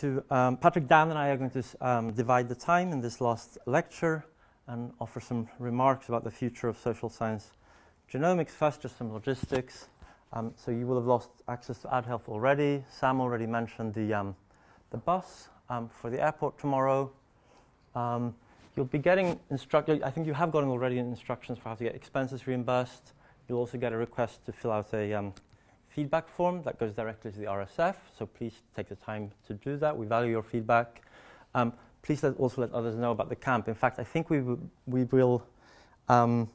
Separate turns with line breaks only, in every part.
to, um, Patrick Dan and I are going to um, divide the time in this last lecture and offer some remarks about the future of social science genomics. First, just some logistics. Um, so you will have lost access to Add Health already. Sam already mentioned the, um, the bus um, for the airport tomorrow. Um, you'll be getting instructed, I think you have gotten already instructions for how to get expenses reimbursed. You'll also get a request to fill out a feedback form that goes directly to the RSF. So please take the time to do that. We value your feedback. Um, please let also let others know about the camp. In fact, I think we, we will um,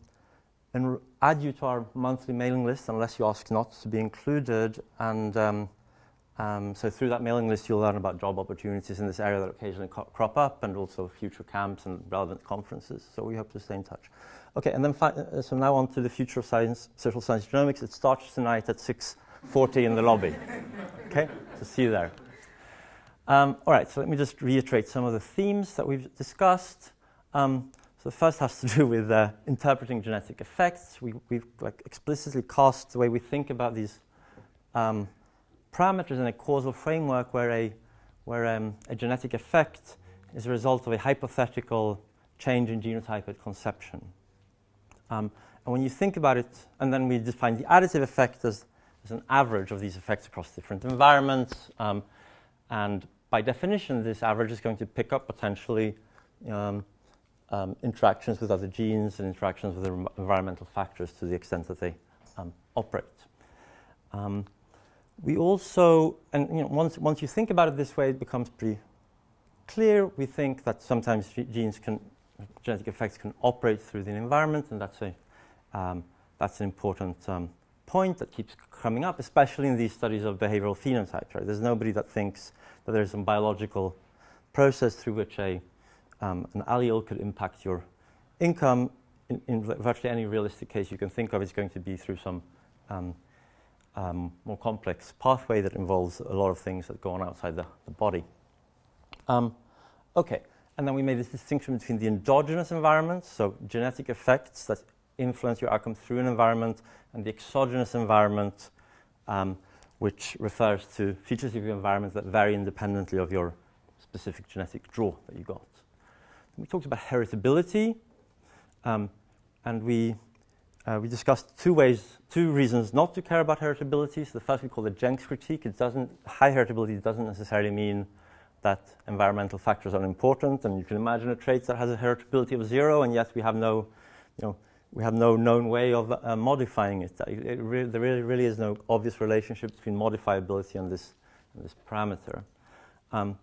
add you to our monthly mailing list unless you ask not to be included. And um, um, so through that mailing list, you'll learn about job opportunities in this area that occasionally crop up and also future camps and relevant conferences. So we hope to stay in touch. Okay, and then uh, so now on to the future of science, social science genomics. It starts tonight at 6.40 in the lobby. okay, so see you there. Um, all right, so let me just reiterate some of the themes that we've discussed. Um, so the first has to do with uh, interpreting genetic effects. We, have like explicitly cast the way we think about these um, parameters in a causal framework where a where um, a genetic effect is a result of a hypothetical change in genotype at conception. Um, and when you think about it, and then we define the additive effect as, as an average of these effects across different environments. Um, and by definition, this average is going to pick up potentially um, um, interactions with other genes and interactions with environmental factors to the extent that they um, operate. Um, we also, and you know, once, once you think about it this way, it becomes pretty clear. We think that sometimes genes can, genetic effects can operate through the environment, and that's, a, um, that's an important point that keeps coming up, especially in these studies of behavioral phenotypes. Right? There's nobody that thinks that there's some biological process through which a, um, an allele could impact your income. In, in, virtually any realistic case you can think of, it's going to be through some um, um, more complex pathway that involves a lot of things that go on outside the, the body. Um, okay, and then we made this distinction between the endogenous environment, so genetic effects that influence your outcome through an environment, and the exogenous environment, um, which refers to features of your environment that vary independently of your specific genetic draw that you got. We talked about heritability, um, and we, uh, we discussed two ways, two reasons not to care about heritability. So the first we call the Jencks critique. It doesn't, high heritability doesn't necessarily mean that environmental factors are important, and you can imagine a trait that has a heritability of zero, and yet we have no, you know, we have no known way of uh, modifying it. it, it re there really, really is no obvious relationship between modifiability and this, and this parameter. Um,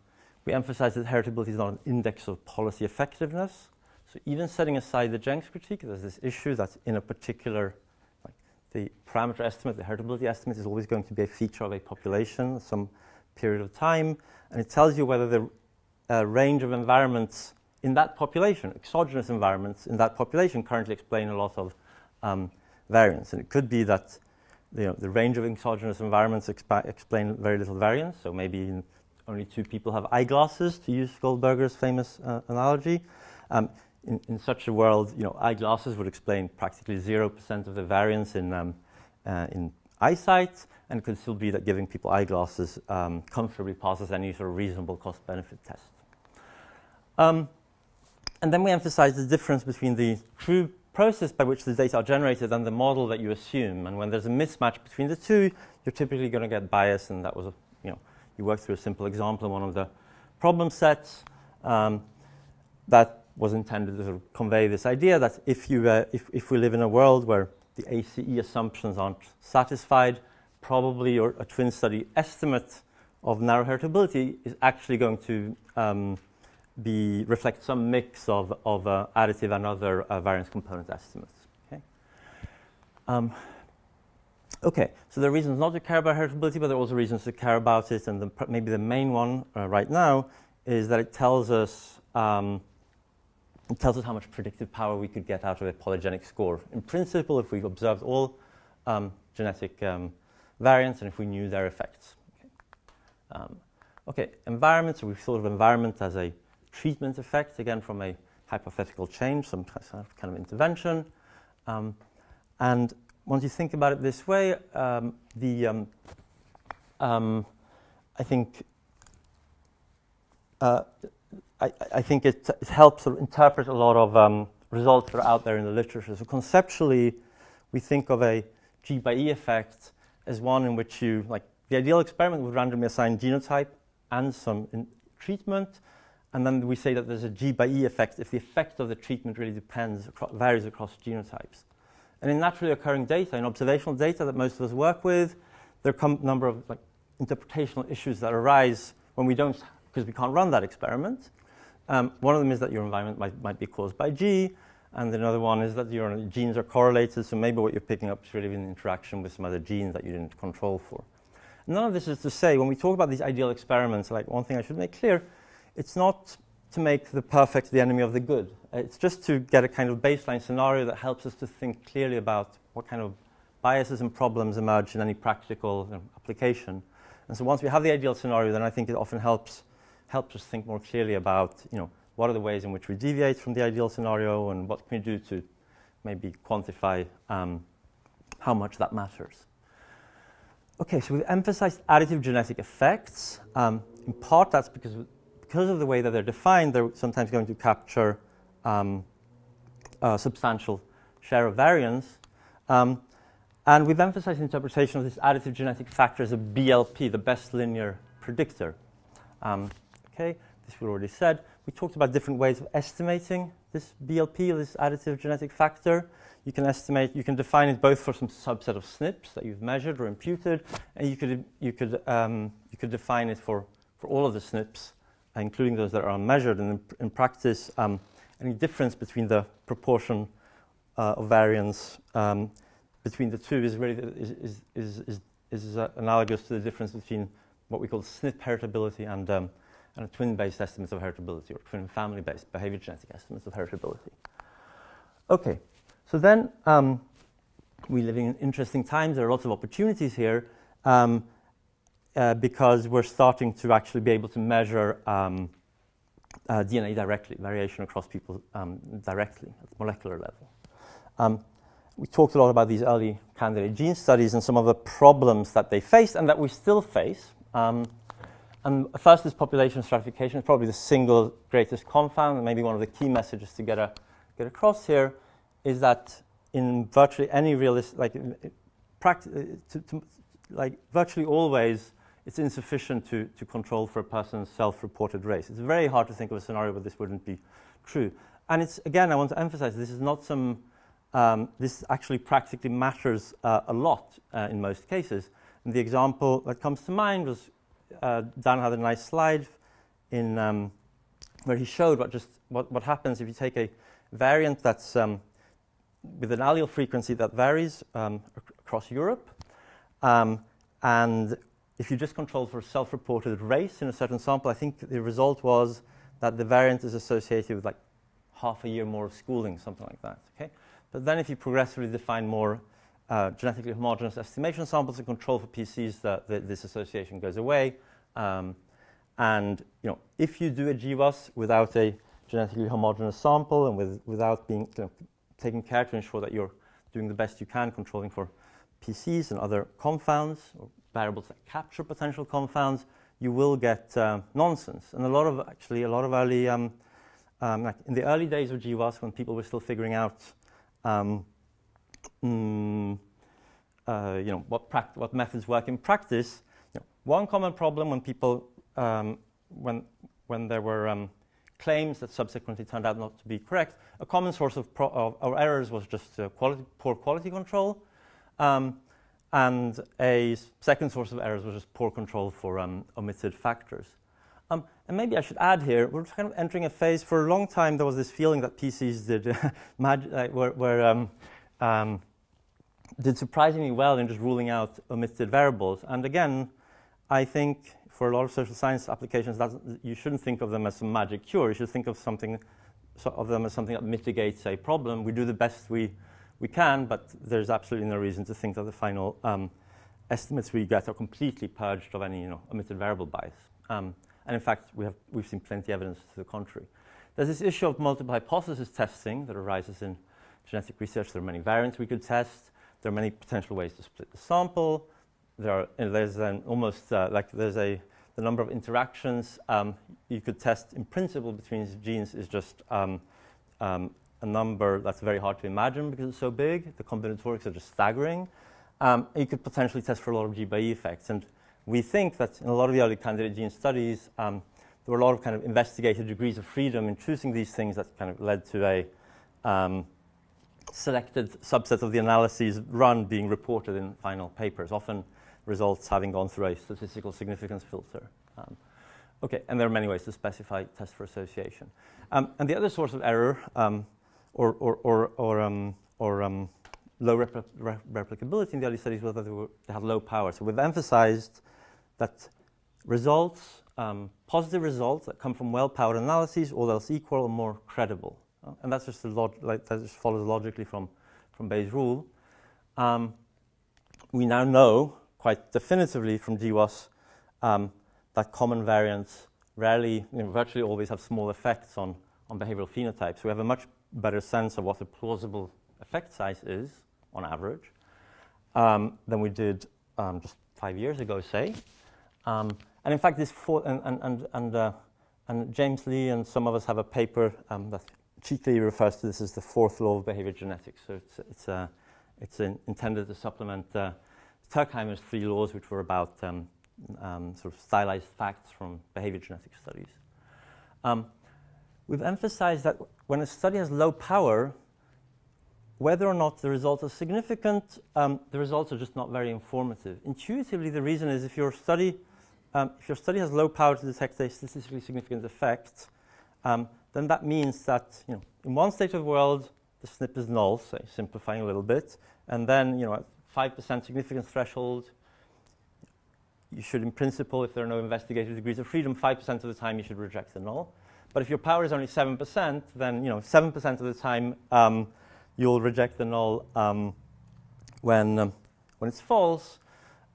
we emphasize that heritability is not an index of policy effectiveness. So even setting aside the Jencks critique, there's this issue that in a particular, like the parameter estimate, the heritability estimate is always going to be a feature of a population, some period of time, and it tells you whether the uh, range of environments in that population, exogenous environments in that population currently explain a lot of um, variance. And it could be that you know, the range of exogenous environments explain very little variance. So maybe only two people have eyeglasses, to use Goldberger's famous uh, analogy. Um, in, in, such a world, you know, eyeglasses would explain practically 0% of the variance in, um, uh, in eyesight, and it could still be that giving people eyeglasses um, comfortably passes any sort of reasonable cost-benefit test. And then we emphasize the difference between the true process by which the data are generated and the model that you assume. And when there's a mismatch between the two, you're typically going to get bias. And that was, a, you know, you work through a simple example in one of the problem sets um, that was intended to sort of convey this idea that if, you, uh, if, if we live in a world where the ACE assumptions aren't satisfied, probably your, a twin study estimate of narrow heritability is actually going to um, be reflect some mix of, of uh, additive and other uh, variance component estimates. Okay? Um, okay, so there are reasons not to care about heritability, but there are also reasons to care about it, and the, maybe the main one uh, right now is that it tells us um, it tells us how much predictive power we could get out of a polygenic score. In principle, if we observed all um, genetic um, variants and if we knew their effects. Okay. Um, okay, environment, so we've thought of environment as a treatment effect, again from a hypothetical change, some kind of intervention. Um, and once you think about it this way, um, the um, um, I think uh, I, I, think it, it, helps interpret a lot of um, results that are out there in the literature. So conceptually, we think of a G by E effect as one in which you, like the ideal experiment would randomly assign genotype and some treatment, and then we say that there's a G by E effect if the effect of the treatment really depends, varies across genotypes. And in naturally occurring data, in observational data that most of us work with, there are a number of like, interpretational issues that arise when we don't, because we can't run that experiment. Um, one of them is that your environment might, might be caused by G, and another one is that your genes are correlated, so maybe what you're picking up is really an interaction with some other genes that you didn't control for. None of this is to say, when we talk about these ideal experiments, like one thing I should make clear, it's not to make the perfect the enemy of the good. It's just to get a kind of baseline scenario that helps us to think clearly about what kind of biases and problems emerge in any practical you know, application. And so once we have the ideal scenario, then I think it often helps, helps us think more clearly about, you know, what are the ways in which we deviate from the ideal scenario and what can we do to maybe quantify um, how much that matters. Okay, so we've emphasized additive genetic effects. Um, in part, that's because because of the way that they're defined, they're sometimes going to capture um, a substantial share of variance. Um, and we've emphasized interpretation of this additive genetic factor as a BLP, the best linear predictor. Um, okay, this we already said. We talked about different ways of estimating this BLP, this additive genetic factor. You can estimate, you can define it both for some subset of SNPs that you've measured or imputed, and you could, you could, um, you could define it for, for all of the SNPs including those that are unmeasured. And in, in practice, um, any difference between the proportion uh, of variance um, between the two is really is, is, is, is, uh, analogous to the difference between what we call SNP heritability and, um, and twin-based estimate of heritability, or twin family-based behavior genetic estimates of heritability. Okay, so then um, we live in interesting times. There are lots of opportunities here. Um, uh, because we're starting to actually be able to measure um, uh, DNA directly, variation across people um, directly at the molecular level. Um, we talked a lot about these early candidate gene studies and some of the problems that they faced and that we still face. Um, and first is population stratification. It's probably the single greatest confound, and maybe one of the key messages to get, a, get across here is that in virtually any realist, like, practi- to, to, like virtually always, it's insufficient to, to control for a person's self-reported race. It's very hard to think of a scenario where this wouldn't be true. And it's, again, I want to emphasize, this is not some, um, this actually practically matters uh, a lot uh, in most cases. And the example that comes to mind was, uh, Dan had a nice slide in, um, where he showed what, just, what, what happens if you take a variant that's um, with an allele frequency that varies um, ac across Europe, um, and if you just control for self-reported race in a certain sample, I think the result was that the variant is associated with like half a year more of schooling, something like that. Okay? But then if you progressively define more uh, genetically homogeneous estimation samples and control for PCs, the, the, this association goes away. Um, and you know, if you do a GWAS without a genetically homogeneous sample and with, without being you know, taking care to ensure that you're doing the best you can controlling for PCs and other confounds or variables that capture potential confounds, you will get uh, nonsense. And a lot of, actually, a lot of early, um, um, like in the early days of GWAS, when people were still figuring out, um, mm, uh, you know, what, what methods work in practice, you know, one common problem when people, um, when, when there were um, claims that subsequently turned out not to be correct, a common source of, of, errors was just uh, quality, poor quality control. Um, and a second source of errors was just poor control for um, omitted factors. Um, and maybe I should add here, we're kind of entering a phase, for a long time there was this feeling that PCs did, uh, were, were um, um, did surprisingly well in just ruling out omitted variables. And again, I think for a lot of social science applications, that you shouldn't think of them as some magic cure. You should think of something of them as something that mitigates a problem. We do the best we we can, but there's absolutely no reason to think that the final um, estimates we get are completely purged of any you know, omitted variable bias. Um, and in fact, we have, we've seen plenty of evidence to the contrary. There's this issue of multiple hypothesis testing that arises in genetic research. There are many variants we could test. There are many potential ways to split the sample. There are, there's an almost uh, like there's a the number of interactions um, you could test in principle between genes is just um, um, a number that's very hard to imagine because it's so big. The combinatorics are just staggering. Um, you could potentially test for a lot of GBA effects. And we think that in a lot of the early candidate gene studies, um, there were a lot of kind of investigated degrees of freedom in choosing these things that kind of led to a um, selected subset of the analyses run being reported in final papers, often results having gone through a statistical significance filter. Um, okay, and there are many ways to specify test for association. Um, and the other source of error um, or, or, or, or, um, or um, low repl re replicability in the early studies was that they, were, they, had low power. So we've emphasized that results, um, positive results that come from well-powered analyses, all else equal, are more credible. Uh, and that's just like, that just follows logically from, from Bayes' rule. Um, we now know quite definitively from GWAS um, that common variants rarely, you know, virtually always have small effects on, on behavioral phenotypes. We have a much better sense of what the plausible effect size is on average um, than we did um, just five years ago, say. Um, and in fact, this and, and, and, and, uh, and, James Lee and some of us have a paper um, that cheekily refers to this as the fourth law of behavior genetics. So it's, it's, uh, it's in, intended to supplement uh, Turkheimer's three laws, which were about um, um, sort of stylized facts from behavior genetic studies. We've emphasized that when a study has low power, whether or not the results are significant, um, the results are just not very informative. Intuitively, the reason is if your study, um, if your study has low power to detect a statistically significant effect, um, then that means that you know, in one state of the world, the SNP is null, say, simplifying a little bit, and then you know, at 5% significance threshold, you should, in principle, if there are no investigative degrees of freedom, 5% of the time you should reject the null. But if your power is only 7%, then you know 7% of the time um, you'll reject the null um, when, um, when it's false.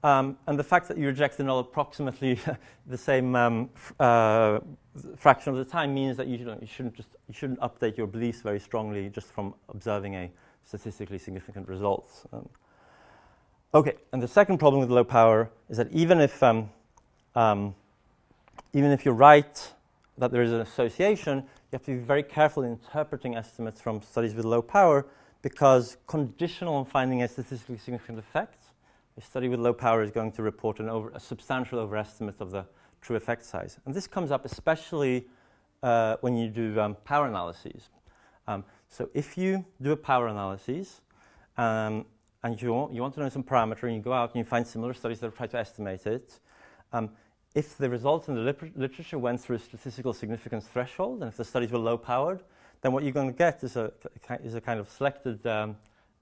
Um, and the fact that you reject the null approximately the same um, uh, fraction of the time means that you, shouldn't, you, shouldn't just, you shouldn't update your beliefs very strongly just from observing a statistically significant results. Um, okay, and the second problem with low power is that even if, even if you're right that there is an association, you have to be very careful in interpreting estimates from studies with low power because conditional on finding a statistically significant effect, a study with low power is going to report an over, a substantial overestimate of the true effect size. And this comes up especially uh, when you do um, power analyses. Um, so if you do a power analysis um, and you want, you want to know some parameter and you go out and you find similar studies that try to estimate it, um, if the results in the liter literature went through a statistical significance threshold, and if the studies were low powered, then what you're going to get is a, is a kind of selected um,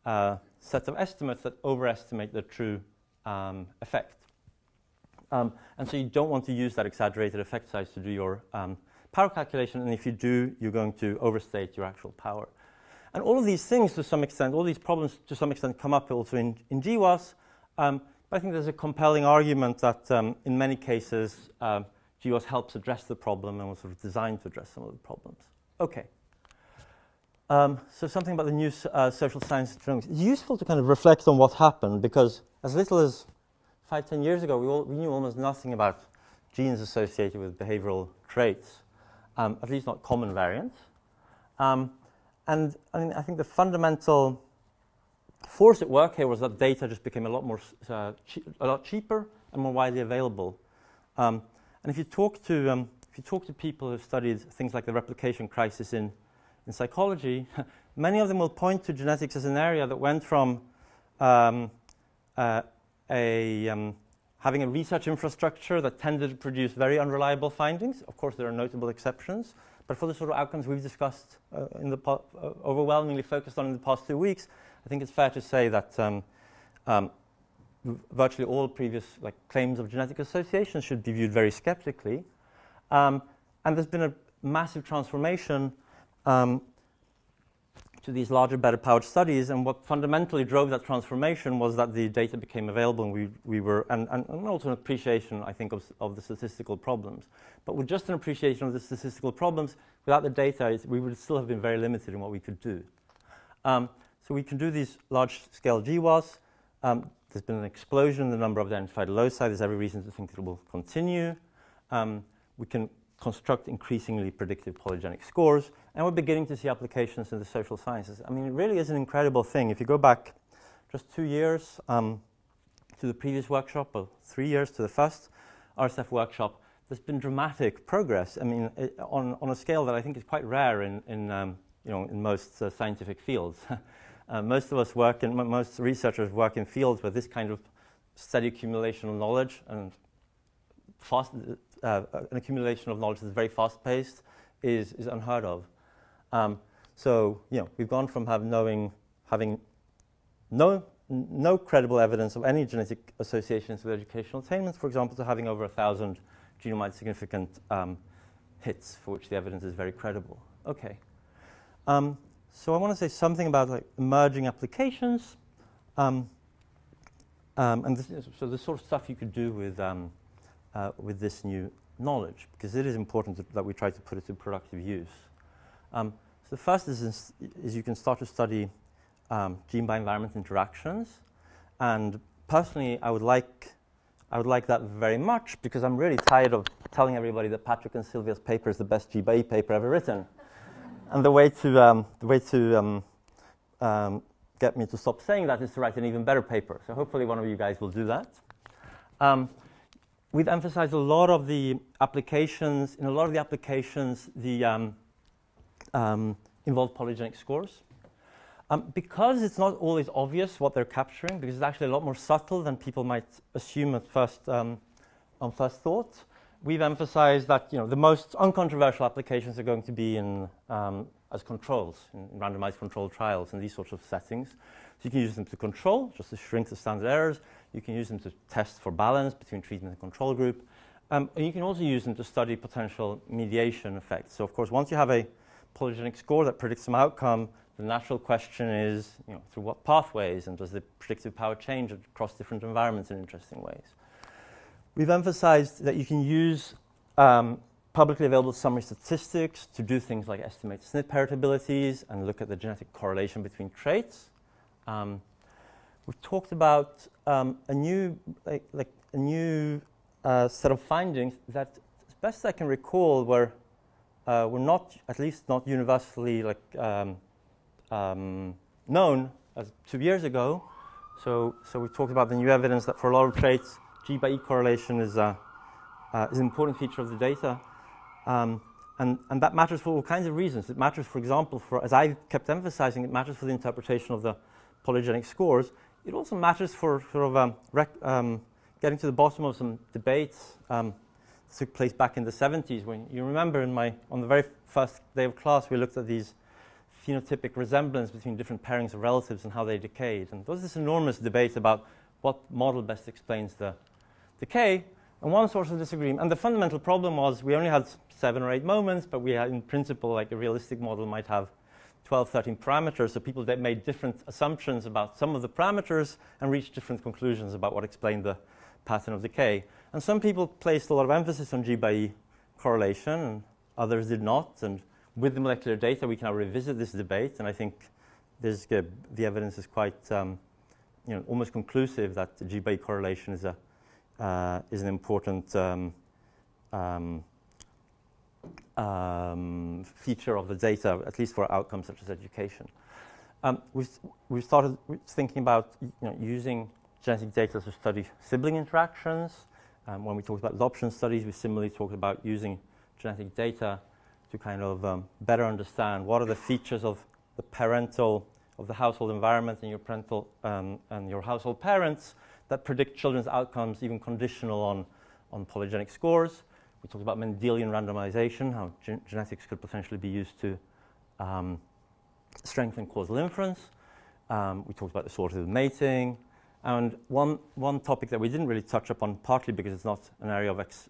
uh, set of estimates that overestimate the true um, effect. Um, and so you don't want to use that exaggerated effect size to do your um, power calculation, and if you do, you're going to overstate your actual power. And all of these things, to some extent, all these problems to some extent come up also in, in GWAS. Um, I think there's a compelling argument that um, in many cases, um, GWAS helps address the problem and was sort of designed to address some of the problems. Okay. Um, so something about the new uh, social science genomics. It's useful to kind of reflect on what happened because as little as five, ten years ago, we, all, we knew almost nothing about genes associated with behavioral traits, um, at least not common variants. Um, and I, mean, I think the fundamental force at work here was that data just became a lot more uh, a lot cheaper and more widely available. Um, and if you talk to um, if you talk to people who've studied things like the replication crisis in in psychology, many of them will point to genetics as an area that went from um, uh, a um, having a research infrastructure that tended to produce very unreliable findings. Of course, there are notable exceptions, but for the sort of outcomes we've discussed uh, in the uh, overwhelmingly focused on in the past two weeks, I think it's fair to say that um, um, virtually all previous like, claims of genetic association should be viewed very skeptically. Um, and there's been a massive transformation um, to these larger, better powered studies. And what fundamentally drove that transformation was that the data became available and we, we were, and, and, and also an appreciation, I think, of, of the statistical problems. But with just an appreciation of the statistical problems, without the data, we would still have been very limited in what we could do. Um, so we can do these large-scale GWAS. Um, there's been an explosion in the number of identified loci. There's every reason to think it will continue. um, we can construct increasingly predictive polygenic scores, and we're beginning to see applications in the social sciences. I mean, it really is an incredible thing. If you go back just two years um, to the previous workshop, or three years to the first RSF workshop, there's been dramatic progress. I mean, it, on, on a scale that I think is quite rare in, in, um, you know, in most uh, scientific fields. uh, most of us work in, most researchers work in fields where this kind of steady accumulation of knowledge and fast, uh, an accumulation of knowledge that's very fast-paced is, is unheard of. Um, so, you know, we've gone from have knowing, having no, no credible evidence of any genetic associations with educational attainments, for example, to having over a thousand genome-wide significant um, hits for which the evidence is very credible. Okay. Um, so I want to say something about like emerging applications. Um, um and this, so the sort of stuff you could do with um, uh, with this new knowledge, because it is important to, that we try to put it to productive use. Um, so the first is, is you can start to study um, gene by environment interactions. And personally, I would like I would like that very much because I'm really tired of telling everybody that Patrick and Sylvia's paper is the best G by E paper ever written. And the way to, um, the way to um, um, get me to stop saying that is to write an even better paper. So hopefully one of you guys will do that. Um, we've emphasized a lot of the applications, in a lot of the applications, the um, um, involve polygenic scores. Um, because it's not always obvious what they're capturing, because it's actually a lot more subtle than people might assume at first, um, on first thought, we've emphasized that you know, the most uncontroversial applications are going to be in, um, as controls, in, randomized controlled trials and these sorts of settings. So you can use them to control, just to shrink the standard errors. You can use them to test for balance between treatment and control group. Um, and you can also use them to study potential mediation effects. So of course, once you have a polygenic score that predicts some outcome, the natural question is, you know, through what pathways and does the predictive power change across different environments in interesting ways? We've emphasized that you can use um, publicly available summary statistics to do things like estimate SNP heritabilities and look at the genetic correlation between traits. Um, we've talked about um, a new, like, like a new uh, set of findings that, as best I can recall, were uh, were not, at least not universally, like um, um, known as two years ago. So, so we talked about the new evidence that for a lot of traits, G by E correlation is, a, uh, is an important feature of the data. Um, and, and that matters for all kinds of reasons. It matters, for example, for, as I kept emphasizing, it matters for the interpretation of the polygenic scores. It also matters for sort of um, um, getting to the bottom of some debates um, that took place back in the 70s. When you remember, in my, on the very first day of class, we looked at these phenotypic resemblance between different pairings of relatives and how they decayed. And there was this enormous debate about what model best explains the decay. And one source of disagreement, and the fundamental problem was we only had seven or eight moments, but we had, in principle, like a realistic model might have 12, 13 parameters. So people that made different assumptions about some of the parameters and reached different conclusions about what explained the pattern of decay. And some people placed a lot of emphasis on G by E correlation, and others did not. And with the molecular data, we can now revisit this debate, and I think uh, the evidence is quite, um, you know, almost conclusive that the G-by correlation is, a, uh, is an important um, um, um, feature of the data, at least for outcomes such as education. Um, we've, we've started thinking about you know, using genetic data to study sibling interactions. Um, when we talked about adoption studies, we similarly talked about using genetic data to kind of um, better understand what are the features of the parental, of the household environment and your parental um, and your household parents that predict children's outcomes, even conditional on, on polygenic scores. We talked about Mendelian randomization, how gen genetics could potentially be used to um, strengthen causal inference. Um, we talked about the sources of mating. And one, one topic that we didn't really touch upon, partly because it's not an area of, ex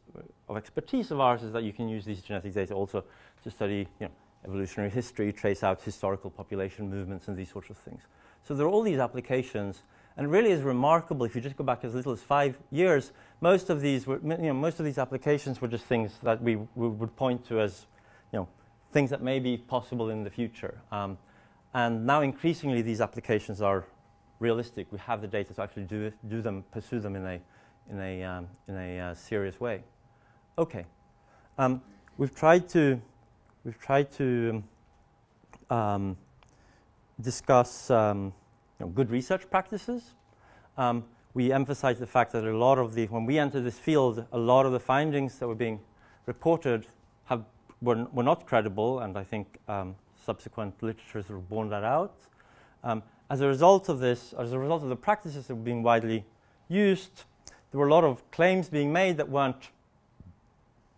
of expertise of ours, is that you can use these genetic data also to study you know, evolutionary history, trace out historical population movements and these sorts of things. So there are all these applications, and really is remarkable if you just go back as little as five years. Most of these, were, you know, most of these applications were just things that we, we would point to as, you know, things that may be possible in the future. Um, and now increasingly these applications are realistic. We have the data to actually do, do them, pursue them in a, in a, um, in a uh, serious way. Okay. Um, we've tried to we've tried to um, discuss um, you know, good research practices. Um, we emphasize the fact that a lot of the when we entered this field, a lot of the findings that were being reported have were, were not credible, and I think um, subsequent literature sort of borne that out. Um, as a result of this, as a result of the practices that were being widely used, there were a lot of claims being made that weren't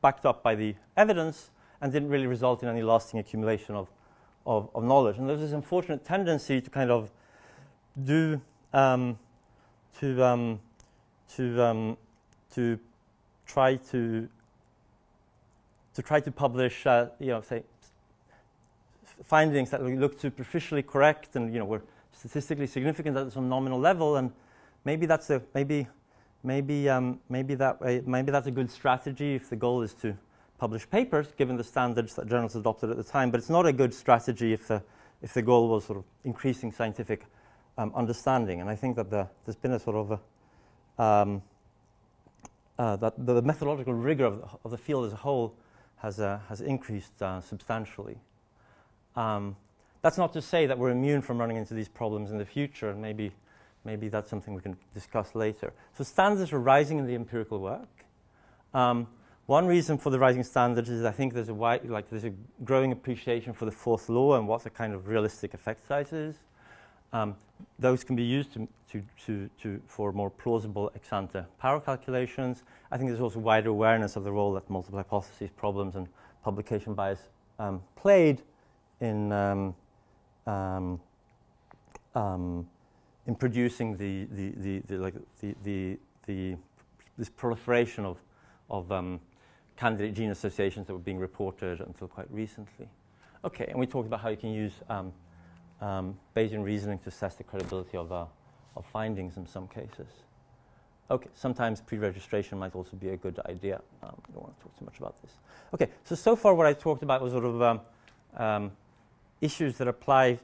backed up by the evidence and didn't really result in any lasting accumulation of, of, of knowledge. And there's this unfortunate tendency to kind of do um, to um, to um, to try to to try to publish, uh, you know, say findings that look superficially correct and you know were statistically significant at some nominal level, and maybe that's a maybe maybe um, maybe that maybe that's a good strategy if the goal is to publish papers, given the standards that journals adopted at the time. But it's not a good strategy if the if the goal was sort of increasing scientific um, understanding. And I think that the, there's been a sort of a, um, uh, that the methodological rigor of the, of the, field as a whole has uh, has increased uh, substantially. Um, that's not to say that we're immune from running into these problems in the future, and maybe maybe that's something we can discuss later. So standards are rising in the empirical work. Um, one reason for the rising standards is I think there's a wide, like there's a growing appreciation for the fourth law and what the kind of realistic effect size is. Um, those can be used to, to, to, for more plausible ex ante power calculations. I think there's also wider awareness of the role that multiple hypotheses problems and publication bias um, played in um, um, um in producing the, the, the, the, like the, the, the, this proliferation of, of um, candidate gene associations that were being reported until quite recently. Okay, and we talked about how you can use um, Bayesian reasoning to assess the credibility of, uh, of findings in some cases. Okay, sometimes pre-registration might also be a good idea. Um, I don't want to talk too much about this. Okay, so so far what I talked about was sort of um, um, issues that apply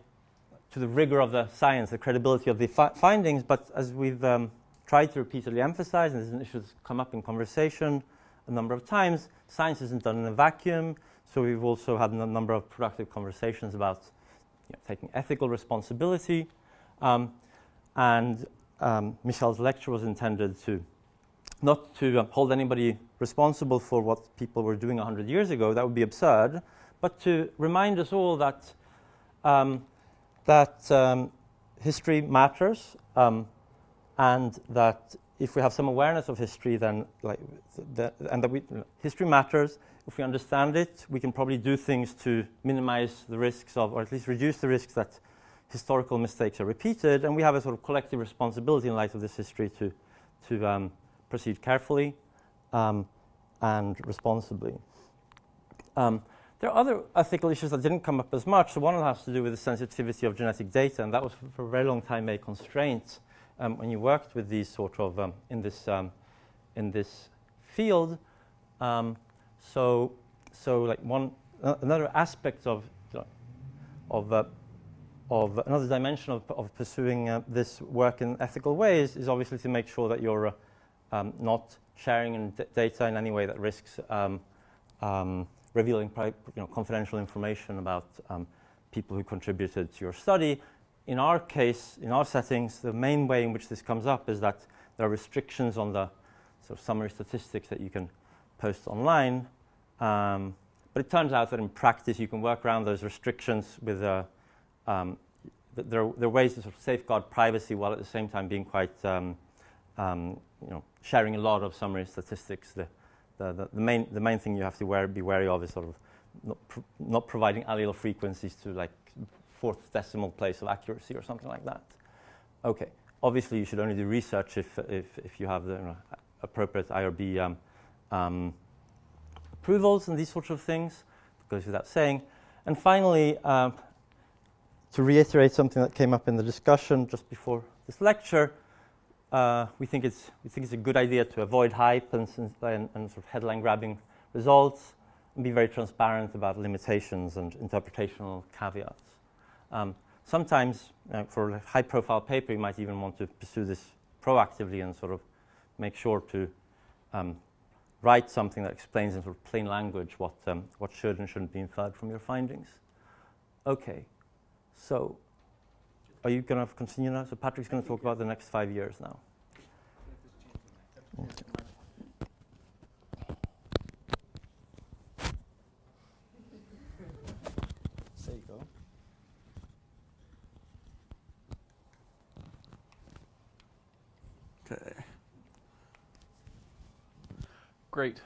to the rigor of the science, the credibility of the fi findings. But as we've um, tried to repeatedly emphasize, and this is an issue that's come up in conversation a number of times, science isn't done in a vacuum. So we've also had a number of productive conversations about you know, taking ethical responsibility. Um, and um, Michel's lecture was intended to not to hold anybody responsible for what people were doing 100 years ago, that would be absurd, but to remind us all that um, that um, history matters um, and that if we have some awareness of history, then like the, and that we, history matters. If we understand it, we can probably do things to minimize the risks of, or at least reduce the risks that historical mistakes are repeated. And we have a sort of collective responsibility in light of this history to, to um, proceed carefully um, and responsibly. Um, there are other ethical issues that didn't come up as much. So one of them has to do with the sensitivity of genetic data, and that was for a very long time a constraint um, when you worked with these sort of um, in this um, in this field. Um, so so like one another aspect of of uh, of another dimension of, of pursuing uh, this work in ethical ways is obviously to make sure that you're uh, um, not sharing data in any way that risks um, revealing you know, confidential information about um, people who contributed to your study. In our case, in our settings, the main way in which this comes up is that there are restrictions on the sort of summary statistics that you can post online. Um, but it turns out that in practice, you can work around those restrictions with uh, um, th there, are, there, are, ways to sort of safeguard privacy while at the same time being quite, um, um you know, sharing a lot of summary statistics. The, the, the, the, main, the main thing you have to be wary of is sort of not, pr not providing allele frequencies to like fourth decimal place of accuracy or something like that. Okay, obviously you should only do research if, if, if you have the you know, appropriate IRB um, um, approvals and these sorts of things. Goes without saying. And finally, um, to reiterate something that came up in the discussion just before this lecture, uh, we, think it's, we think it's a good idea to avoid hype and, and, and sort of headline grabbing results and be very transparent about limitations and interpretational caveats. Um, sometimes, uh, for a high profile paper, you might even want to pursue this proactively and sort of make sure to um, write something that explains in sort of plain language what, um, what should and shouldn't be inferred from your findings. Okay, so are you going to continue now? So Patrick's going to talk about the next five years now.
Okay. Great.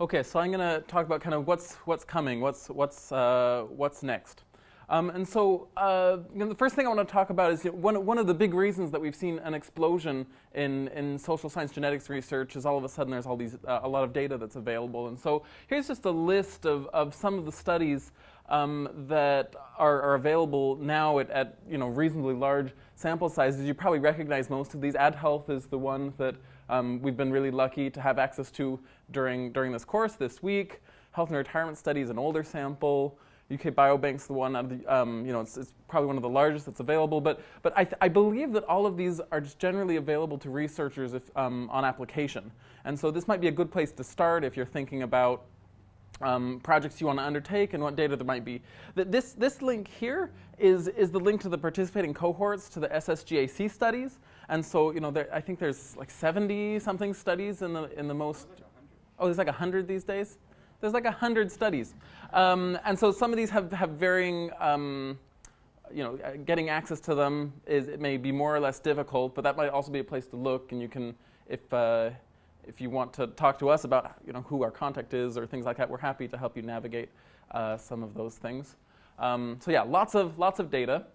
Okay, so I'm going to talk about kind of what's what's coming, what's what's uh, what's next. Um, and so, uh, you know, the first thing I want to talk about is you know, one, one of the big reasons that we've seen an explosion in, in social science genetics research is all of a sudden there's all these uh, a lot of data that's available. And so, here's just a list of, of some of the studies um, that are, are, available now at, at, you know reasonably large sample sizes. You probably recognize most of these. Add Health is the one that um, we've been really lucky to have access to during during this course this week. Health and Retirement Studies, an older sample. UK Biobank's the one, the, um, you know, it's, it's, probably one of the largest that's available. But, but I, th- I, believe that all of these are just generally available to researchers if, um, on application. And so this might be a good place to start if you're thinking about um, projects you want to undertake and what data there might be. This, this link here is, is the link to the participating cohorts to the SSGAC studies. And so, you know, there, I think there's like 70 something studies in the, in the most. Oh, there's like 100 these days? There's like 100 studies. Um, and so some of these have, have varying, um, you know, uh, getting access to them is, it may be more or less difficult, but that might also be a place to look and you can, if, uh, if you want to talk to us about you know, who our contact is or things like that, we're happy to help you navigate uh, some of those things. Um, so yeah, lots of, lots of data.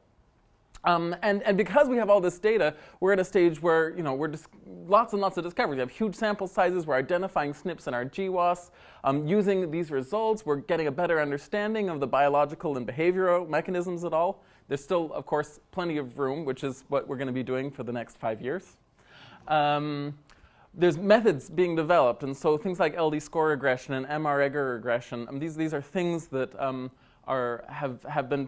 Um, and, and because we have all this data, we're at a stage where you know, we're just lots and lots of discoveries. We have huge sample sizes. We're identifying SNPs in our GWAS. Um, using these results, we're getting a better understanding of the biological and behavioral mechanisms at all. There's still, of course, plenty of room, which is what we're going to be doing for the next five years. Um, there's methods being developed, and so things like LD score regression and MR Egger regression. Um, these these are things that um, are have have been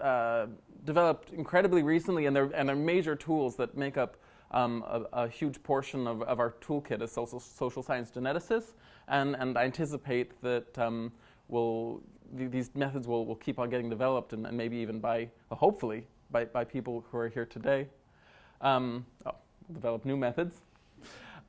uh, developed incredibly recently, and they're, and they're major tools that make up um, a, a, huge portion of, of our toolkit as social, social science geneticists. And, and I anticipate that um, we'll, th- these methods will, will keep on getting developed, and, and maybe even by, hopefully, by, by people who are here today. Um, oh, develop new methods.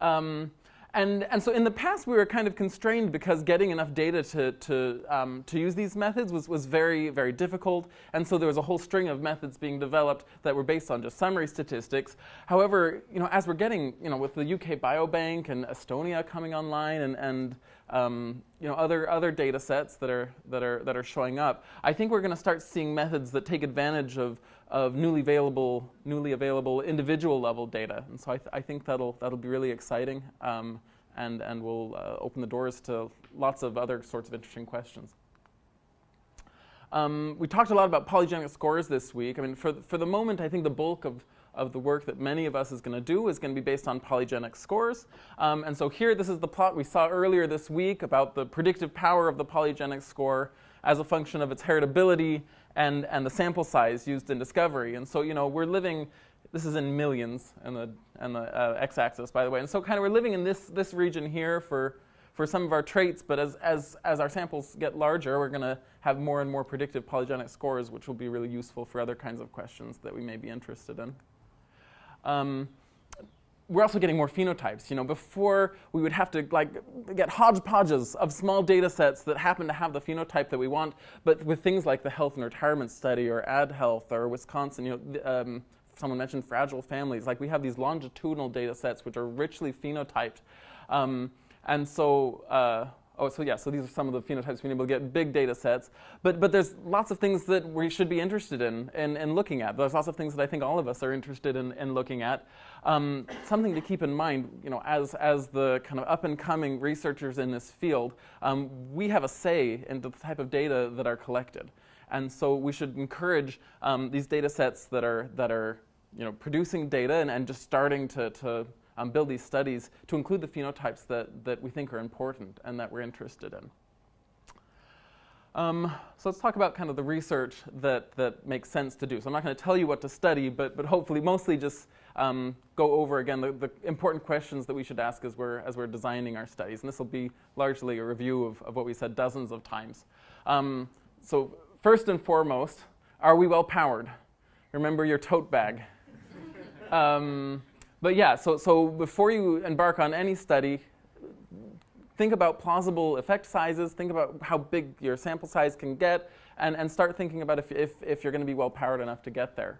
Um, and, and so in the past, we were kind of constrained because getting enough data to, to, um, to use these methods was, was very, very difficult. And so there was a whole string of methods being developed that were based on just summary statistics. However, you know, as we're getting, you know, with the UK Biobank and Estonia coming online and, and um, you know, other, other data sets that are, that, are, that are showing up, I think we're going to start seeing methods that take advantage of, of newly available, newly available individual level data. And so I, th- I think that'll, that'll be really exciting um, and, and will uh, open the doors to lots of other sorts of interesting questions. Um, we talked a lot about polygenic scores this week. I mean, for, for the moment, I think the bulk of, of the work that many of us is going to do is going to be based on polygenic scores. Um, and so here, this is the plot we saw earlier this week about the predictive power of the polygenic score as a function of its heritability and, and the sample size used in discovery. And so, you know, we're living, this is in millions and the, and the uh, x-axis, by the way. And so kind of we're living in this, this region here for, for some of our traits, but as, as, as our samples get larger, we're going to have more and more predictive polygenic scores, which will be really useful for other kinds of questions that we may be interested in. Um, we're also getting more phenotypes. You know, before we would have to like get hodgepodges of small data sets that happen to have the phenotype that we want, but with things like the health and retirement study or Add Health or Wisconsin, you know, um, someone mentioned fragile families. Like we have these longitudinal data sets which are richly phenotyped, um, and so. Uh, Oh, so yeah, so these are some of the phenotypes being able to get big data sets. But, but there's lots of things that we should be interested in and, and looking at. There's lots of things that I think all of us are interested in, in looking at. Um, something to keep in mind, you know, as, as the kind of up and coming researchers in this field, um, we have a say in the type of data that are collected. And so we should encourage um, these data sets that are, that are you know, producing data and, and just starting to, to um, build these studies to include the phenotypes that, that we think are important and that we're interested in. Um, so let's talk about kind of the research that, that makes sense to do. So I'm not going to tell you what to study, but, but hopefully mostly just um, go over again the, the, important questions that we should ask as we're, as we're designing our studies. And this will be largely a review of, of what we said dozens of times. Um, so first and foremost, are we well powered? Remember your tote bag. um, but yeah, so, so before you embark on any study, think about plausible effect sizes, think about how big your sample size can get, and, and start thinking about if, if, if you're going to be well powered enough to get there.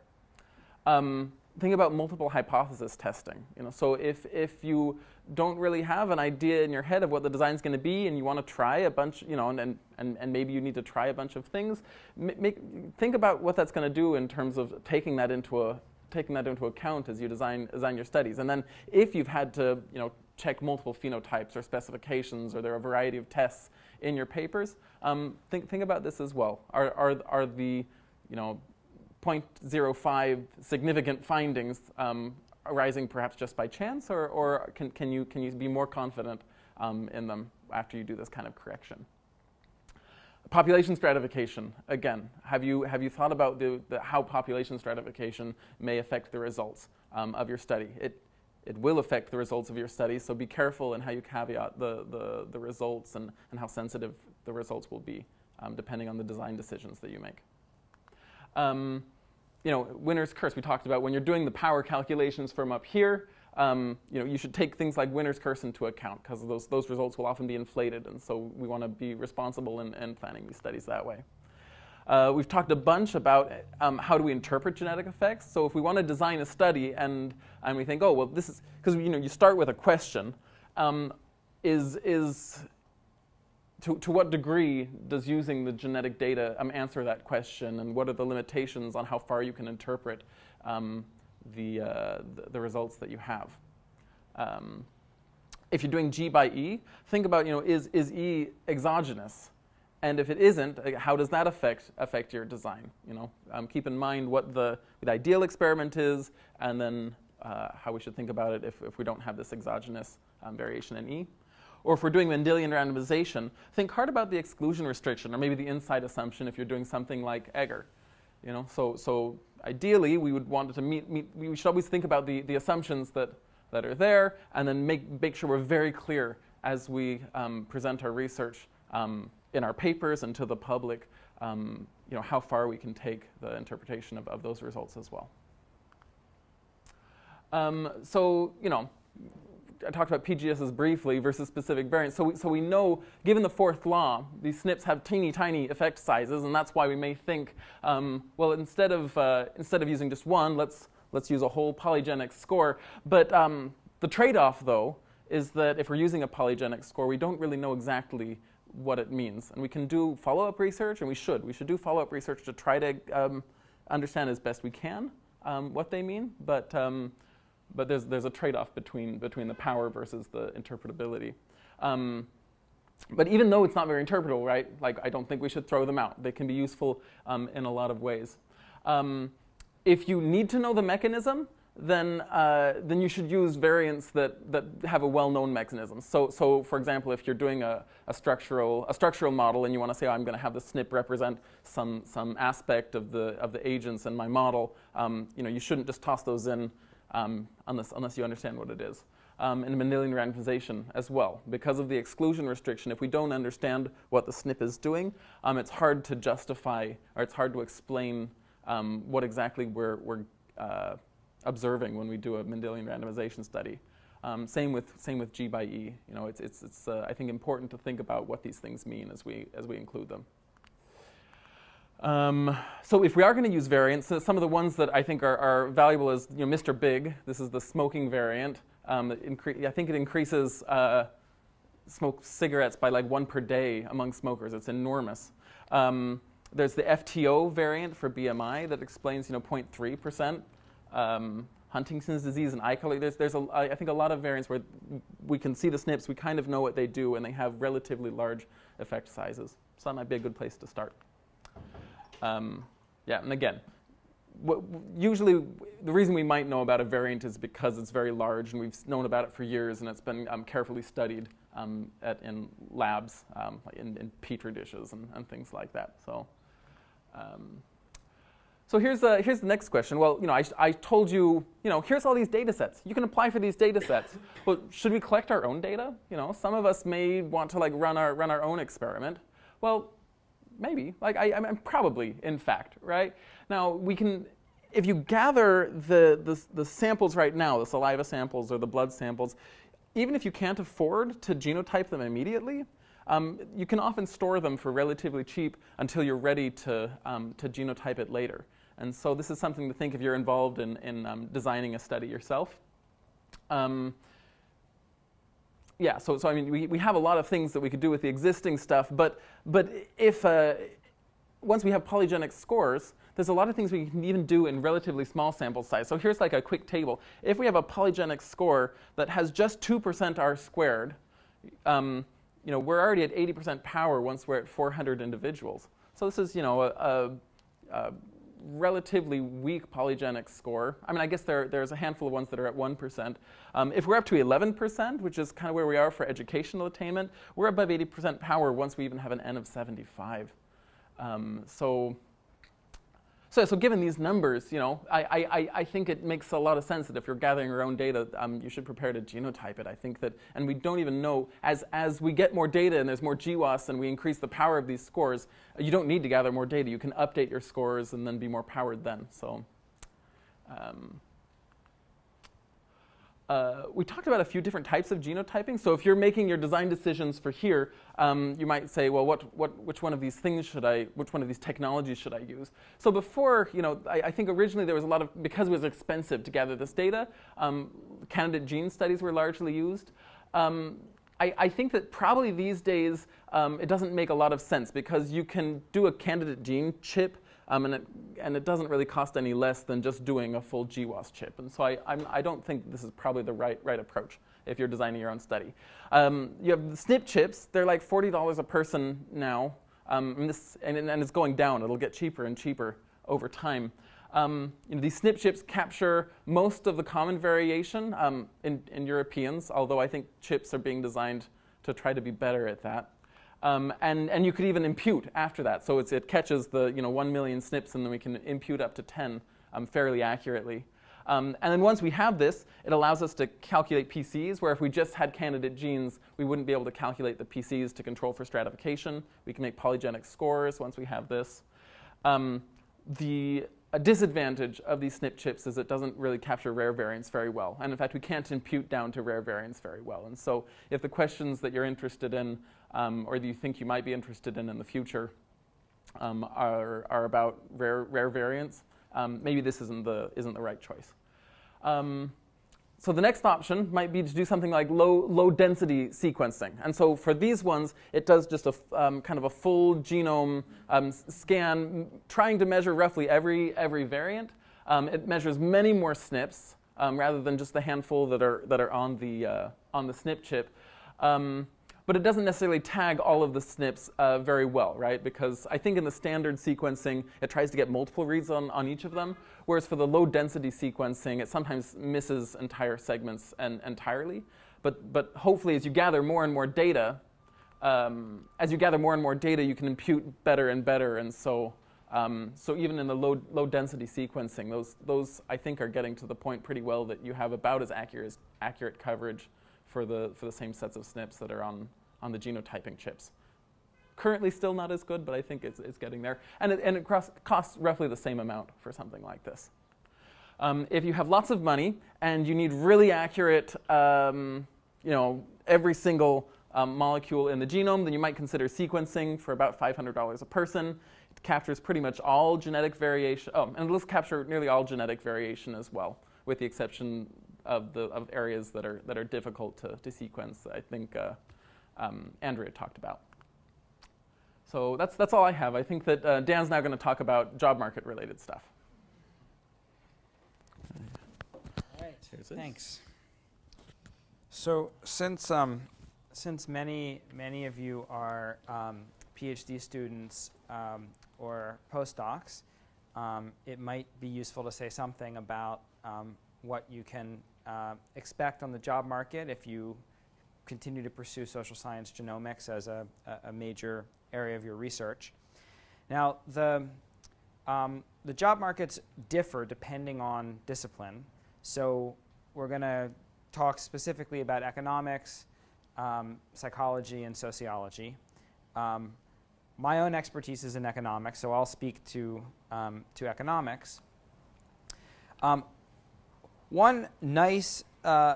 Um, think about multiple hypothesis testing. You know, so if, if you don't really have an idea in your head of what the design is going to be and you want to try a bunch, you know, and, and, and maybe you need to try a bunch of things, make, think about what that's going to do in terms of taking that into a taking that into account as you design, design your studies. And then if you've had to, you know, check multiple phenotypes or specifications or there are a variety of tests in your papers, um, think, think about this as well. Are, are, are the, you know, 0.05 significant findings um, arising perhaps just by chance, or, or can, can, you, can you be more confident um, in them after you do this kind of correction? Population stratification, again, have you, have you thought about the, the how population stratification may affect the results um, of your study? It, it will affect the results of your study, so be careful in how you caveat the, the, the results and, and how sensitive the results will be, um, depending on the design decisions that you make. Um, you know, winner's curse, we talked about when you're doing the power calculations from up here, um, you know, you should take things like winner's curse into account because those, those results will often be inflated. And so we want to be responsible in, in, planning these studies that way. Uh, we've talked a bunch about um, how do we interpret genetic effects. So if we want to design a study and, and we think, oh, well, this is, because you know, you start with a question, um, is, is to, to what degree does using the genetic data um, answer that question, and what are the limitations on how far you can interpret um, the, uh, the, the, results that you have? Um, if you're doing G by E, think about, you know, is, is E exogenous? And if it isn't, how does that affect, affect your design? You know, um, keep in mind what the, the ideal experiment is, and then uh, how we should think about it if, if we don't have this exogenous um, variation in E. Or if we're doing Mendelian randomization, think hard about the exclusion restriction or maybe the inside assumption if you're doing something like Egger. You know, so, so ideally we would want to meet, meet we should always think about the, the assumptions that, that are there and then make, make sure we're very clear as we um, present our research um, in our papers and to the public, um, you know, how far we can take the interpretation of, of those results as well. Um, so, you know, I talked about PGSs briefly versus specific variants. So we, so we know, given the fourth law, these SNPs have teeny tiny effect sizes, and that's why we may think, um, well, instead of, uh, instead of using just one, let's, let's use a whole polygenic score. But um, the trade-off, though, is that if we're using a polygenic score, we don't really know exactly what it means. And we can do follow-up research, and we should. We should do follow-up research to try to um, understand as best we can um, what they mean. But um, but there's, there's a trade-off between, between the power versus the interpretability. Um, but even though it's not very interpretable, right, like I don't think we should throw them out. They can be useful um, in a lot of ways. Um, if you need to know the mechanism, then, uh, then you should use variants that, that have a well-known mechanism. So, so for example, if you're doing a, a, structural, a structural model and you want to say, oh, I'm going to have the SNP represent some, some aspect of the, of the agents in my model, um, you know, you shouldn't just toss those in um, unless, unless you understand what it is. Um, and Mendelian randomization as well. Because of the exclusion restriction, if we don't understand what the SNP is doing, um, it's hard to justify or it's hard to explain um, what exactly we're, we're uh, observing when we do a Mendelian randomization study. Um, same with same with G by E. You know, it's it's, it's uh, I think important to think about what these things mean as we as we include them. Um, so if we are going to use variants, so some of the ones that I think are, are, valuable is you know, Mr. Big. This is the smoking variant. Um, I think it increases uh, smoke cigarettes by like one per day among smokers. It's enormous. Um, there's the FTO variant for BMI that explains you know 0.3 percent. Um, Huntington's disease and eye color. There's, there's a, I think a lot of variants where we can see the SNPs, we kind of know what they do, and they have relatively large effect sizes. So that might be a good place to start. Um, yeah, and again, usually the reason we might know about a variant is because it's very large and we've known about it for years and it's been um, carefully studied um, at, in labs, um, in, in, petri dishes and, and, things like that. So, um, so here's, uh, here's the next question. Well, you know, I, I told you, you know, here's all these data sets. You can apply for these data sets. but should we collect our own data? You know, some of us may want to like run our, run our own experiment. Well, maybe. Like, I, I probably, in fact, right? Now, we can, if you gather the, the, the samples right now, the saliva samples or the blood samples, even if you can't afford to genotype them immediately, um, you can often store them for relatively cheap until you're ready to, um, to genotype it later. And so this is something to think if you're involved in, in um, designing a study yourself. Yeah, so, so I mean, we, we have a lot of things that we could do with the existing stuff, but, but if, uh, once we have polygenic scores, there's a lot of things we can even do in relatively small sample size. So here's like a quick table. If we have a polygenic score that has just 2% R squared, um, you know, we're already at 80% power once we're at 400 individuals. So this is, you know, a, a, a relatively weak polygenic score. I mean, I guess there, there's a handful of ones that are at 1%. Um, if we're up to 11%, which is kind of where we are for educational attainment, we're above 80% power once we even have an N of 75. Um, so so, so given these numbers, you know, I, I, I think it makes a lot of sense that if you're gathering your own data, um, you should prepare to genotype it. I think that, and we don't even know, as, as we get more data and there's more GWAS and we increase the power of these scores, you don't need to gather more data. You can update your scores and then be more powered then. So, um, uh, we talked about a few different types of genotyping. So if you're making your design decisions for here, um, you might say, well, what, what, which one of these things should I, which one of these technologies should I use? So before, you know, I, I think originally there was a lot of, because it was expensive to gather this data, um, candidate gene studies were largely used. Um, I, I, think that probably these days um, it doesn't make a lot of sense because you can do a candidate gene chip um, and, it, and it doesn't really cost any less than just doing a full GWAS chip. And so I, I'm, I do not think this is probably the right, right approach if you're designing your own study. Um, you have the SNP chips, they're like $40 a person now, um, and, this, and, and, it's going down. It'll get cheaper and cheaper over time. Um, you know, these SNP chips capture most of the common variation um, in, in Europeans, although I think chips are being designed to try to be better at that. Um, and, and you could even impute after that. So it catches the you know, 1 million SNPs, and then we can impute up to 10 um, fairly accurately. Um, and then once we have this, it allows us to calculate PCs, where if we just had candidate genes, we wouldn't be able to calculate the PCs to control for stratification. We can make polygenic scores once we have this. Um, the a disadvantage of these SNP chips is it doesn't really capture rare variants very well. And in fact, we can't impute down to rare variants very well. And so if the questions that you're interested in um, or that you think you might be interested in in the future um, are, are about rare, rare variants, um, maybe this isn't the, isn't the right choice. Um, so the next option might be to do something like low, low density sequencing. And so for these ones, it does just a um, kind of a full genome um, scan, trying to measure roughly every, every variant. It measures many more SNPs rather than just the handful that are, that are on, the, uh, on the SNP chip. Um, but it doesn't necessarily tag all of the SNPs uh, very well, right? Because I think in the standard sequencing, it tries to get multiple reads on, on each of them, whereas for the low density sequencing, it sometimes misses entire segments en- entirely. But, but hopefully, as you gather more and more data, um, as you gather more and more data, you can impute better and better. And so, um, so even in the low, low density sequencing, those, those I think are getting to the point pretty well that you have about as accurate, accurate coverage for the, for the same sets of SNPs that are on, on the genotyping chips. Currently still not as good, but I think it's, it's getting there. And it, and it costs, roughly the same amount for something like this. Um, if you have lots of money and you need really accurate, um, you know, every single um, molecule in the genome, then you might consider sequencing for about $500 a person. It captures pretty much all genetic variation. Oh, and it'll capture nearly all genetic variation as well, with the exception of the of areas that are that are difficult to, to sequence. I think uh, um, Andrea talked about. So that's, that's all I have. I think that uh, Dan's now going to talk about job market related stuff.
All right, thanks. So since, um, since many, many of you are um, PhD students um, or postdocs, um, it might be useful to say something about um, what you can uh, expect on the job market if you continue to pursue social science genomics as a, a major area of your research. Now, the, um, the job markets differ depending on discipline. So we're going to talk specifically about economics, um, psychology, and sociology. Um, my own expertise is in economics, so I'll speak to, um, to economics. Um, one nice uh,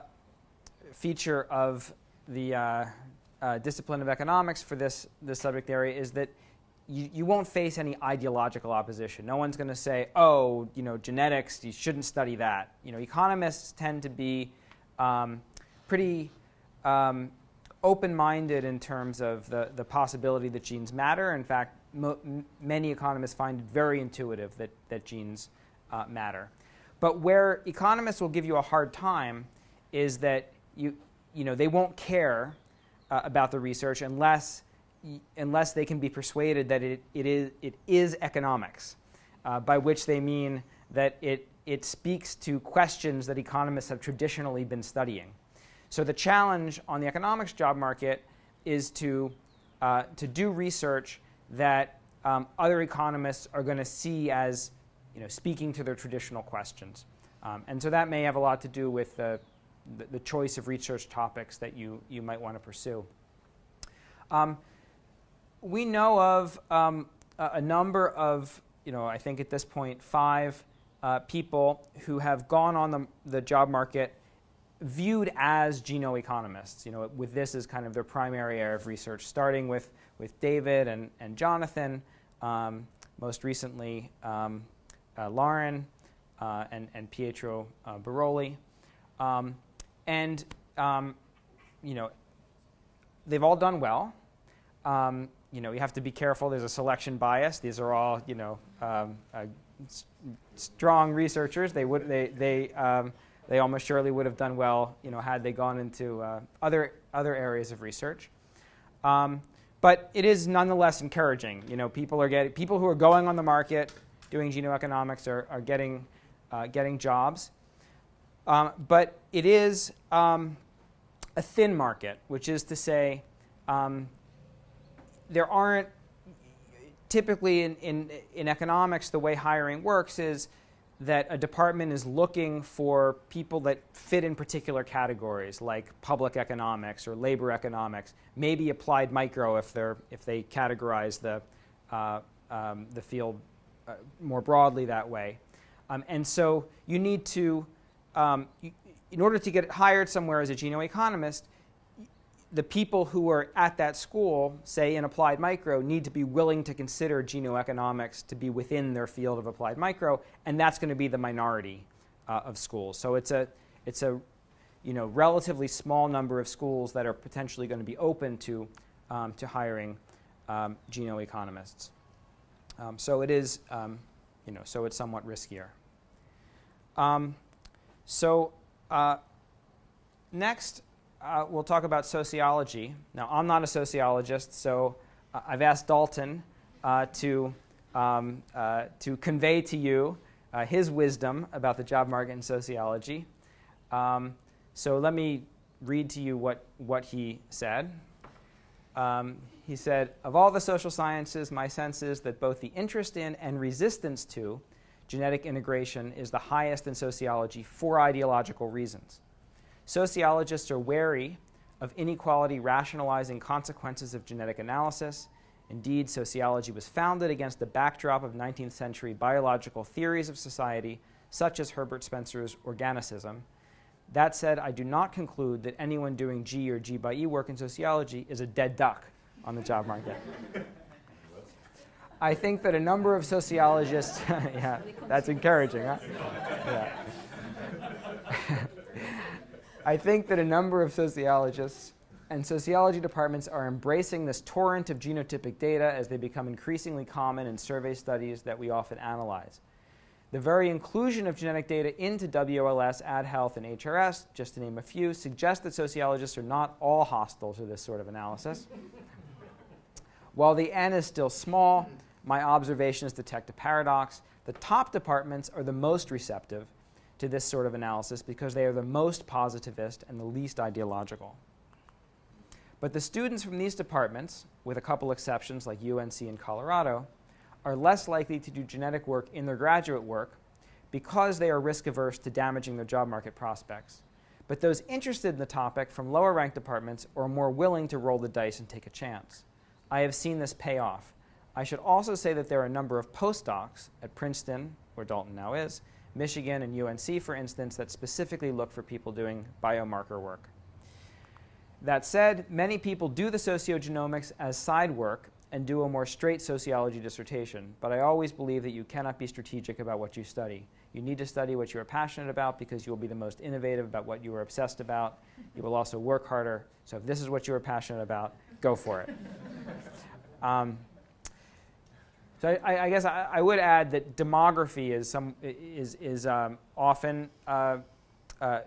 feature of the uh, uh, discipline of economics for this, this subject area is that you, you won't face any ideological opposition. No one's going to say, oh, you know, genetics, you shouldn't study that. You know, economists tend to be um, pretty um, open-minded in terms of the, the possibility that genes matter. In fact, many economists find it very intuitive that, that genes uh, matter. But where economists will give you a hard time is that you, you know, they won't care uh, about the research unless, unless they can be persuaded that it, it, is, it is economics, uh, by which they mean that it, it speaks to questions that economists have traditionally been studying. So the challenge on the economics job market is to, uh, to do research that um, other economists are going to see as you know, speaking to their traditional questions. Um, and so that may have a lot to do with the, the, the choice of research topics that you, you might want to pursue. Um, we know of um, a, a, number of, you know, I think at this point, five uh, people who have gone on the, the job market viewed as genoeconomists, you know, with this as kind of their primary area of research, starting with, with David and, and Jonathan, um, most recently um, uh, Lauren uh, and, and Pietro uh, Biroli. Um, and um, you know, they've all done well. Um, you know, you have to be careful. There's a selection bias. These are all, you know, um, uh, strong researchers. They would, they, they, um, they almost surely would have done well, you know, had they gone into uh, other other areas of research. Um, but it is nonetheless encouraging. You know, people are getting people who are going on the market doing genoeconomics are, are getting uh, getting jobs. Um, but it is um, a thin market, which is to say, um, there aren't typically in, in, in economics, the way hiring works is that a department is looking for people that fit in particular categories like public economics or labor economics, maybe applied micro if, they're, if they categorize the, uh, um, the field uh, more broadly that way. Um, and so you need to, um, in order to get hired somewhere as a genoeconomist, the people who are at that school, say in applied micro, need to be willing to consider genoeconomics to be within their field of applied micro, and that's going to be the minority uh, of schools. So it's a, it's a you know, relatively small number of schools that are potentially going to be open to, um, to hiring um, genoeconomists. Um, so it is, um, you know, so it's somewhat riskier. Um, so uh, next, uh, we'll talk about sociology. Now, I'm not a sociologist, so uh, I've asked Dalton uh, to, um, uh, to convey to you his wisdom about the job market in sociology. Um, so let me read to you what, what he said. Um, he said, Of all the social sciences, my sense is that both the interest in and resistance to genetic integration is the highest in sociology for ideological reasons. Sociologists are wary of inequality rationalizing consequences of genetic analysis. Indeed, sociology was founded against the backdrop of 19th century biological theories of society, such as Herbert Spencer's organicism. That said, I do not conclude that anyone doing G or G by E work in sociology is a dead duck on the job market. I think that a number of sociologists, yeah, that's encouraging, huh? Yeah. I think that a number of sociologists and sociology departments are embracing this torrent of genotypic data as they become increasingly common in survey studies that we often analyze. The very inclusion of genetic data into WLS, Add Health, and HRS, just to name a few, suggests that sociologists are not all hostile to this sort of analysis. While the N is still small, my observations detect a paradox. The top departments are the most receptive, to this sort of analysis because they are the most positivist and the least ideological. But the students from these departments, with a couple exceptions like UNC and Colorado, are less likely to do genetic work in their graduate work because they are risk averse to damaging their job market prospects. But those interested in the topic from lower ranked departments are more willing to roll the dice and take a chance. I have seen this pay off. I should also say that there are a number of postdocs at Princeton, where Dalton now is, Michigan, and UNC, for instance, that specifically look for people doing biomarker work. That said, many people do the sociogenomics as side work and do a more straight sociology dissertation, but I always believe that you cannot be strategic about what you study. You need to study what you are passionate about because you will be the most innovative about what you are obsessed about. You will also work harder. So if this is what you are passionate about, go for it. um, so I, I guess I, I, would add that demography is, some, is, is um, often, uh, uh,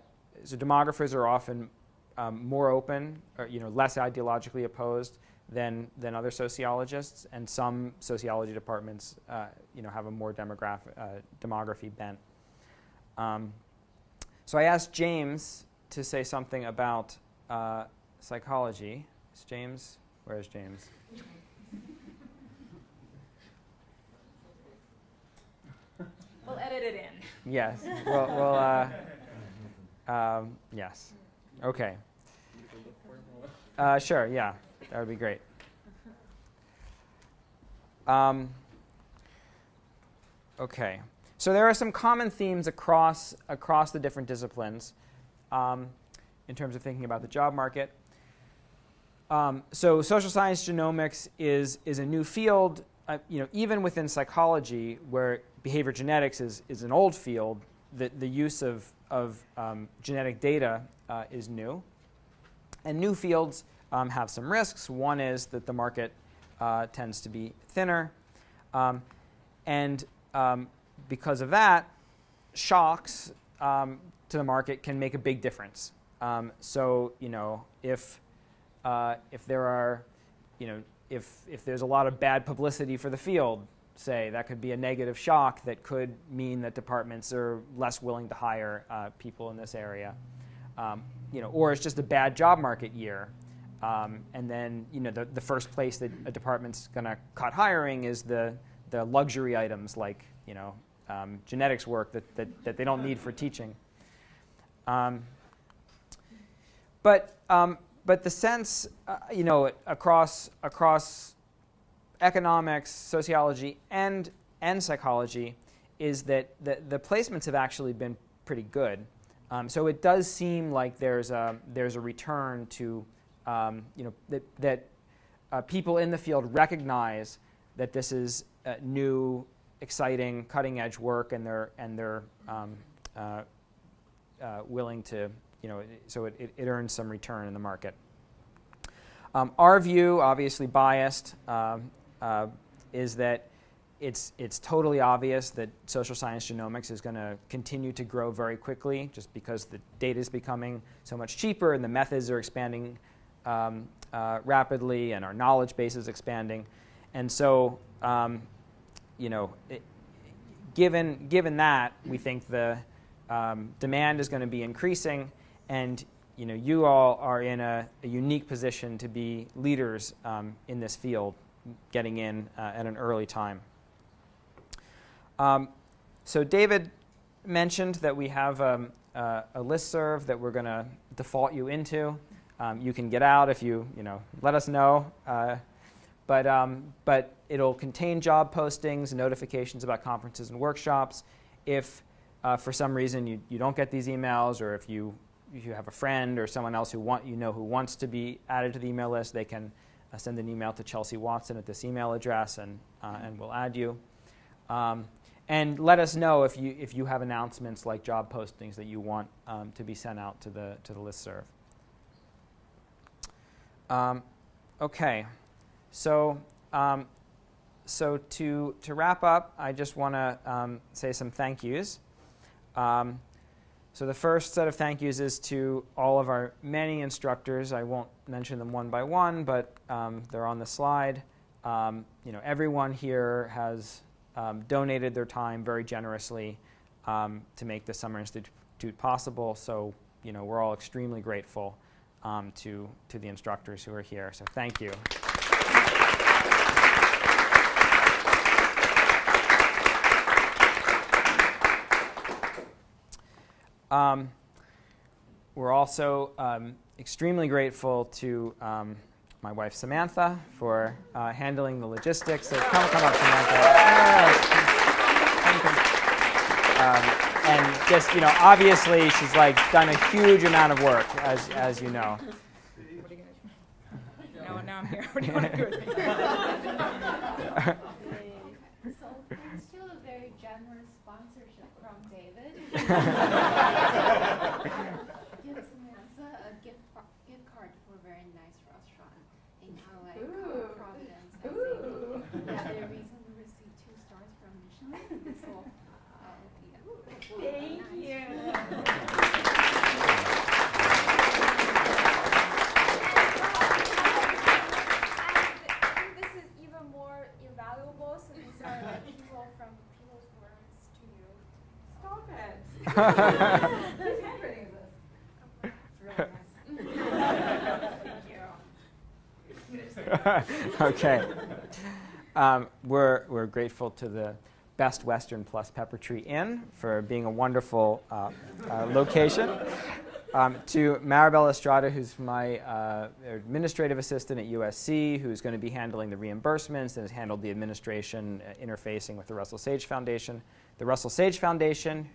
so demographers are often um, more open, or you know, less ideologically opposed than, than other sociologists, and some sociology departments uh, you know, have a more demographic, uh, demography bent. Um, so I asked James to say something about uh, psychology. Is James? Where is James?
We'll edit it in.
Yes. Well, well uh, um, yes. Okay. Uh, sure. Yeah, that would be great. Um, okay. So there are some common themes across across the different disciplines um, in terms of thinking about the job market. Um, so social science genomics is is a new field. Uh, you know, even within psychology, where behavior genetics is, is an old field, the, the use of, of um, genetic data uh, is new. And new fields um, have some risks. One is that the market uh, tends to be thinner. Um, and um, because of that, shocks um, to the market can make a big difference. Um, so, you know, if, uh, if there are, you know, if, if there's a lot of bad publicity for the field, say. That could be a negative shock that could mean that departments are less willing to hire uh, people in this area. Um, you know, or it's just a bad job market year. Um, and then, you know, the, the first place that a department's going to cut hiring is the, the luxury items like, you know, um, genetics work that, that, that they don't need for teaching. Um, but, um, but the sense, uh, you know, across, across economics, sociology, and, and psychology is that the, the placements have actually been pretty good. Um, so it does seem like there's a, there's a return to, um, you know, that, that uh, people in the field recognize that this is uh, new, exciting, cutting edge work, and they're, and they're um, uh, uh willing to, you know, so it, it, it, earns some return in the market. Um, our view, obviously biased, um, uh, is that it's, it's totally obvious that social science genomics is going to continue to grow very quickly just because the data is becoming so much cheaper and the methods are expanding um, uh, rapidly and our knowledge base is expanding. And so, um, you know, it, given, given that, we think the um, demand is going to be increasing and you know, you all are in a, a unique position to be leaders um, in this field getting in uh, at an early time. Um, so David mentioned that we have um, uh, a list serve that we're going to default you into. Um, you can get out if you, you know, let us know. Uh, but, um, but it'll contain job postings, notifications about conferences and workshops. If uh, for some reason you, you don't get these emails, or if you, if you have a friend or someone else who want, you know who wants to be added to the email list, they can uh, send an email to Chelsea Watson at this email address, and, uh, and we'll add you. Um, and let us know if you, if you have announcements like job postings that you want um, to be sent out to the, to the listserv. Um, okay, so, um, so to, to wrap up, I just want to um, say some thank yous. Um, so the first set of thank yous is to all of our many instructors. I won't mention them one by one, but um, they're on the slide. Um, you know, everyone here has um, donated their time very generously um, to make the Summer Institute possible. So, you know, we're all extremely grateful um, to, to the instructors who are here. So thank you. Um, we're also um, extremely grateful to um, my wife Samantha for uh, handling the logistics. So come, come up, Samantha. Um, and just you know, obviously, she's like done a huge amount of work, as as you know.
No, now I'm here. What do you want to do with me?
So there's still a very generous sponsorship from David. Give Samantha a gift, fa- gift card for a very nice restaurant in LA called Providence. I think. Yeah, they recently received two stars from Michelin. So, uh, yeah.
Thank
Nice.
you.
I think this is even more invaluable, so these are like people from people's words to you.
Stop it.
Okay. Um, we're, we're grateful to the Best Western plus Pepper Tree Inn for being a wonderful uh, uh, location. Um, to Maribel Estrada, who's my uh, administrative assistant at USC, who's going to be handling the reimbursements and has handled the administration uh, interfacing with the Russell Sage Foundation. The Russell Sage Foundation,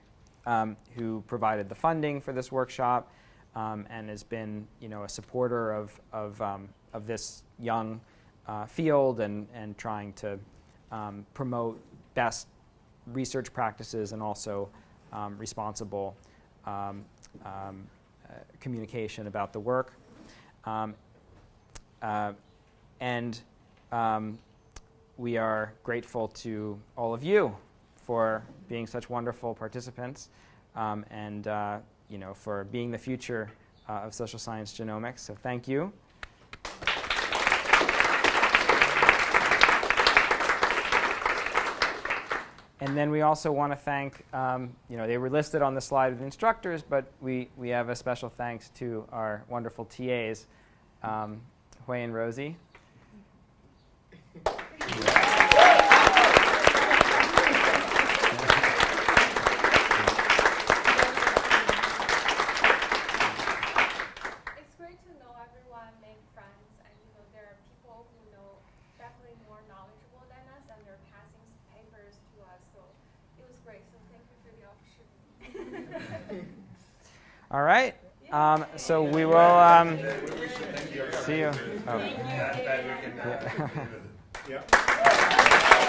um, who provided the funding for this workshop um, and has been, you know, a supporter of, of, um, of this young uh, field and, and trying to um, promote best research practices and also um, responsible uh, communication about the work. Uh, and um, we are grateful to all of you for being such wonderful participants um, and uh, you know, for being the future uh, of social science genomics. So thank you. And then we also want to thank, um, you know, they were listed on the slide with instructors, but we, we have a special thanks to our wonderful TAs, um, Hui and Rosie.
It's great to know everyone, make friends, and you know there are people who know definitely more knowledgeable than us, and they're passing s- papers to us. So it was great. So thank you for the opportunity.
All right. Um, so we will um, see you. Oh.
Yeah.